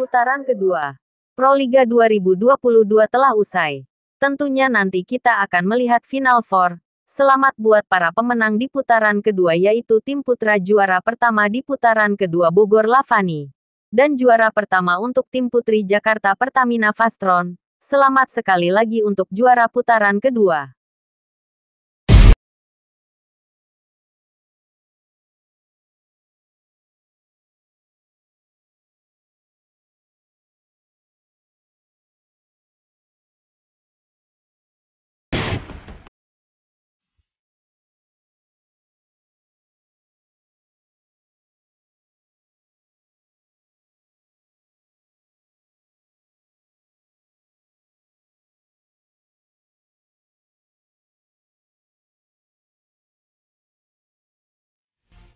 Putaran kedua. Proliga 2022 telah usai. Tentunya nanti kita akan melihat Final Four. Selamat buat para pemenang di putaran kedua yaitu tim putra juara pertama di putaran kedua Bogor Lavani. Dan juara pertama untuk tim putri Jakarta Pertamina Fastron. Selamat sekali lagi untuk juara putaran kedua.